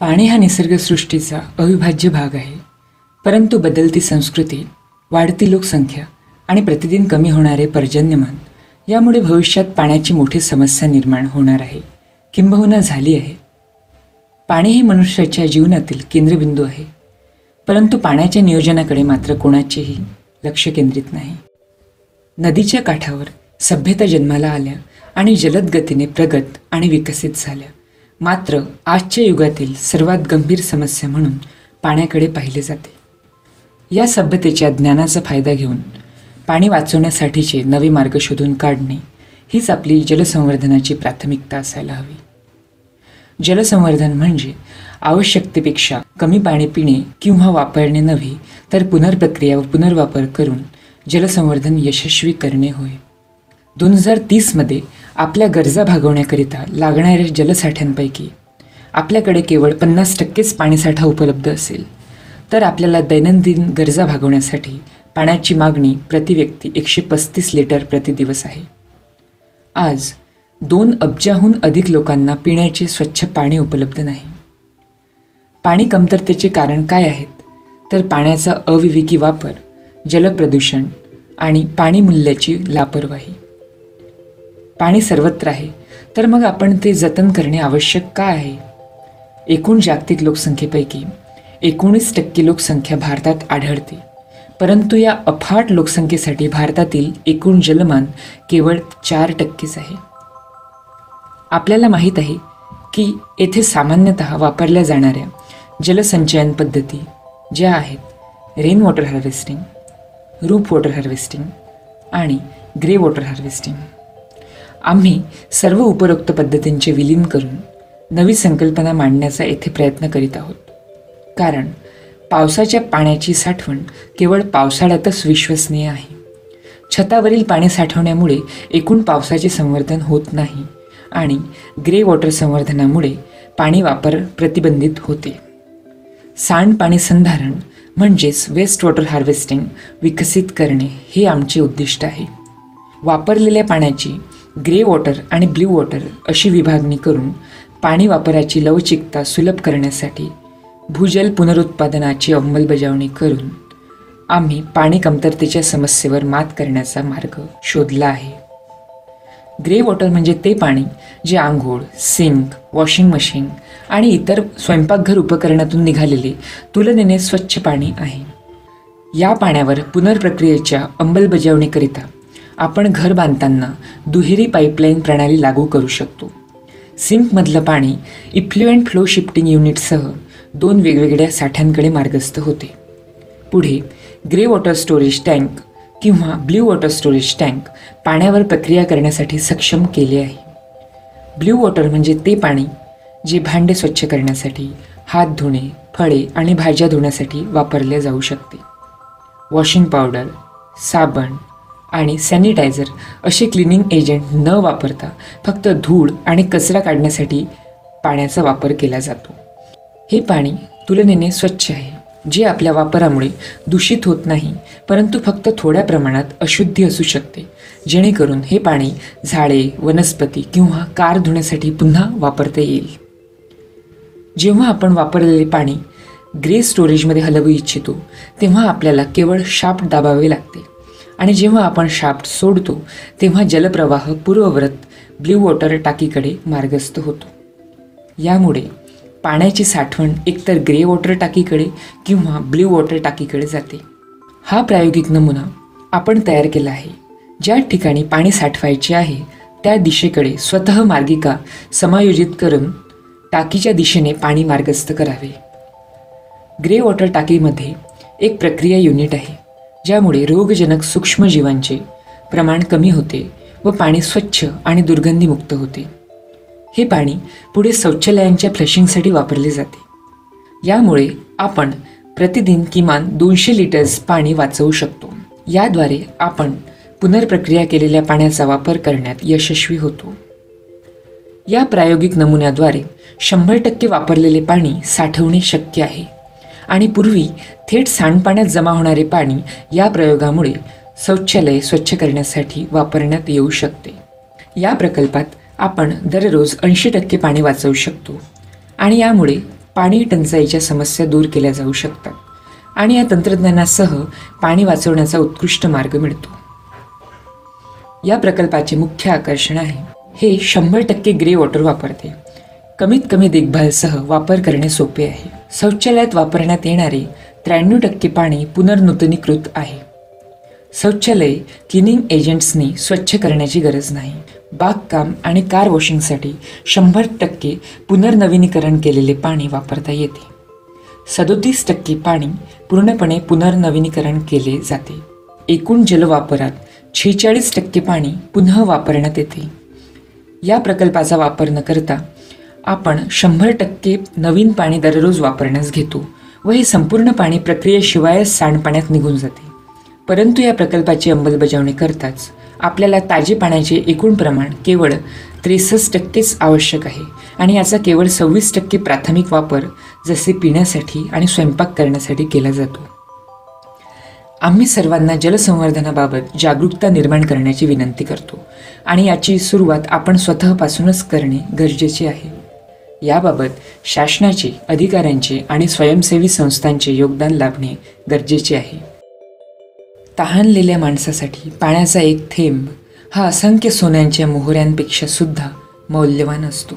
पाणी हा निसर्गसृष्टीचा अविभाज्य भाग आहे. परंतु बदलती संस्कृती वाढती लोकसंख्या आणि प्रतिदिन कमी होणारे पर्जन्यमान यामुळे भविष्यात पाण्याची मोठी समस्या निर्माण होणार आहे. किंबहुना झाली आहे. पाणी हे मनुष्याच्या जीवनातील केंद्रबिंदू आहे. परंतु पाण्याच्या नियोजनाकडे मात्र कोणाचेही लक्ष केंद्रित नाही. नदीच्या काठावर सभ्यता जन्माला आल्या आणि जलद गतीने प्रगत आणि विकसित झाल्या. मात्र आजच्या युगातील सर्वात गंभीर समस्या म्हणून पाण्याकडे पाहिले जाते. या सभ्यतेच्या ज्ञानाचा फायदा घेऊन पाणी वाचवण्यासाठीचे नवे मार्ग शोधून काढणे हीच आपली जलसंवर्धनाची प्राथमिकता असायला हवी. जलसंवर्धन म्हणजे आवश्यकतेपेक्षा कमी पाणी पिणे किंवा वापरणे नव्हे तर पुनर्प्रक्रिया व पुनर्वापर करून जलसंवर्धन यशस्वी करणे होय. दोन हजार तीसमध्ये आपल्या गरजा भागवण्याकरिता लागणाऱ्या जलसाठ्यांपैकी आपल्याकडे केवळ पन्नास टक्केच पाणीसाठा उपलब्ध असेल तर आपल्याला दैनंदिन गरजा भागवण्यासाठी पाण्याची मागणी प्रति व्यक्ती एकशे पस्तीस लिटर प्रति दिवस आहे. आज दोन अब्जाहून अधिक लोकांना पिण्याचे स्वच्छ पाणी उपलब्ध नाही. पाणी कमतरतेचे कारण काय आहेत? तर पाण्याचा अविवेकी वापर जलप्रदूषण आणि पाणी मूल्याची लापरवाही. पाणी सर्वत्र आहे तर मग आपण ते जतन करणे आवश्यक का आहे? एकूण जागतिक लोकसंख्येपैकी एकोणीस टक्के लोकसंख्या भारतात आढळते परंतु या अफाट लोकसंख्येसाठी भारतातील एकूण जलमान केवळ चार टक्केच आहे. आपल्याला माहीत आहे की येथे सामान्यतः वापरल्या जाणाऱ्या जलसंचयन पद्धती ज्या आहेत rain water harvesting roof water harvesting आणि ग्रे वॉटर हार्वेस्टिंग आम्ही सर्व उपरोक्त पद्धतींचे विलीन करून नवी संकल्पना मांडण्याचा येथे प्रयत्न करीत आहोत. कारण पावसाच्या पाण्याची साठवण केवळ पावसाळ्यातच विश्वसनीय आहे. छतावरील पाणी साठवण्यामुळे एकूण पावसाचे संवर्धन होत नाही आणि ग्रे वॉटर संवर्धनामुळे पाणी वापर प्रतिबंधित होते. सांडपाणी संधारण म्हणजेच वेस्ट वॉटर हार्वेस्टिंग विकसित करणे हे आमचे उद्दिष्ट आहे. वापरलेल्या पाण्याची ग्रे वॉटर आणि ब्ल्यू वॉटर अशी विभागणी करून पाणी वापराची लवचिकता सुलभ करण्यासाठी भूजल पुनरुत्पादनाची अंमलबजावणी करून आम्ही पाणी कमतरतेच्या समस्येवर मात करण्याचा मार्ग शोधला आहे. ग्रे वॉटर म्हणजे ते पाणी जे आंघोळ सिंक वॉशिंग मशीन आणि इतर स्वयंपाकघर उपकरणातून निघालेले तुलनेने स्वच्छ पाणी आहे. या पाण्यावर पुनर्प्रक्रियेच्या अंमलबजावणीकरिता आपण घर बांधताना दुहेरी पाईपलाईन प्रणाली लागू करू शकतो. सिंकमधलं पाणी इफ्लुएंट फ्लो शिफ्टिंग युनिटसह दोन वेगवेगळ्या साठ्यांकडे मार्गस्थ होते. पुढे ग्रे वॉटर स्टोरेज टँक किंवा ब्ल्यू वॉटर स्टोरेज टँक पाण्यावर प्रक्रिया करण्यासाठी सक्षम केले आहे. ब्ल्यू वॉटर म्हणजे ते पाणी जे भांडे स्वच्छ करण्यासाठी हात धुणे फळे आणि भाज्या धुण्यासाठी वापरले जाऊ शकते. वॉशिंग पावडर साबण आणि सॅनिटायझर असे क्लिनिंग एजंट न वापरता फक्त धूळ आणि कचरा काढण्यासाठी पाण्याचा वापर केला जातो. हे पाणी तुलनेने स्वच्छ आहे जे आपल्या वापरामुळे दूषित होत नाही परंतु फक्त थोड्या प्रमाणात अशुद्धी असू शकते. जेणेकरून हे पाणी झाडे वनस्पती किंवा कार धुण्यासाठी पुन्हा वापरता येईल. जेव्हा आपण वापरलेले पाणी ग्रे स्टोरेजमध्ये हलवू इच्छितो तेव्हा आपल्याला केवळ शाप दाबावे लागते. आणि जेव्हा आपण शाफ्ट सोडतो तेव्हा जलप्रवाह पूर्वव्रत ब्ल्यू वॉटर टाकीकडे मार्गस्थ होतो. यामुळे पाण्याची साठवण एकतर ग्रे वॉटर टाकीकडे किंवा ब्ल्यू वॉटर टाकीकडे जाते. हा प्रायोगिक नमुना आपण तयार केला आहे ज्या ठिकाणी पाणी साठवायचे आहे त्या दिशेकडे स्वतः मार्गिका समायोजित करून टाकीच्या दिशेने पाणी मार्गस्थ करावे. ग्रे वॉटर टाकीमध्ये एक प्रक्रिया युनिट आहे. ज्यामुळे रोगजनक सूक्ष्मजीवांचे प्रमाण कमी होते व पाणी स्वच्छ आणि दुर्गंधीमुक्त होते. हे पाणी पुढे शौचालयांच्या फ्लशिंगसाठी वापरले जाते. यामुळे आपण प्रतिदिन किमान दोनशे लिटर्स पाणी वाचवू शकतो. याद्वारे आपण पुनर्प्रक्रिया केलेल्या पाण्याचा वापर करण्यात यशस्वी होतो. या प्रायोगिक नमुन्याद्वारे शंभर टक्के वापरलेले पाणी साठवणे शक्य आहे. आणि पूर्वी थेट सांडपाण्यात जमा होणारे पाणी या प्रयोगामुळे शौचालय स्वच्छ करण्यासाठी वापरण्यात येऊ शकते. या प्रकल्पात आपण दररोज ऐंशी टक्के पाणी वाचवू शकतो आणि यामुळे पाणी टंचाईच्या समस्या दूर केल्या जाऊ शकतात आणि या तंत्रज्ञानासह पाणी वाचवण्याचा उत्कृष्ट मार्ग मिळतो. या प्रकल्पाचे मुख्य आकर्षण आहे. हे शंभर टक्के ग्रे वॉटर वापरते. कमीत कमी देखभालसह वापर करणे सोपे आहे. शौचालयात वापरण्यात येणारे त्र्याण्णव टक्के पाणी पुनर्नूतनीकृत आहे. शौचालय क्लिनिंग एजंट्सनी स्वच्छ करण्याची गरज नाही. बागकाम आणि कार वॉशिंगसाठी शंभर टक्के पुनर्नवीनीकरण केलेले पाणी वापरता येते. सदोतीस टक्के पाणी पूर्णपणे पुनर्नवीनीकरण केले जाते. एकूण जलवापरात छेचाळीस टक्के पाणी पुन्हा वापरण्यात येते. या प्रकल्पाचा वापर न करता आपण शंभर टक्के नवीन पाणी दररोज वापरण्यास घेतो व हे संपूर्ण पाणी प्रक्रियेशिवायच सांडपाण्यात निघून जाते. परंतु या प्रकल्पाची अंमलबजावणी करताच आपल्याला ताजे पाण्याचे एकूण प्रमाण केवळ त्रेसष्ट टक्केच आवश्यक आहे आणि याचा केवळ सव्वीस टक्के प्राथमिक वापर जसे पिण्यासाठी आणि स्वयंपाक करण्यासाठी केला जातो. आम्ही सर्वांना जलसंवर्धनाबाबत जागरूकता निर्माण करण्याची विनंती करतो आणि याची सुरुवात आपण स्वतःपासूनच करणे गरजेचे आहे. याबाबत शासनाचे अधिकाऱ्यांचे आणि स्वयंसेवी संस्थांचे योगदान लाभणे गरजेचे आहे. तहानलेल्या माणसासाठी पाण्याचा एक थेंब हा असंख्य सोन्यांच्या मोहऱ्यांपेक्षा सुद्धा मौल्यवान असतो.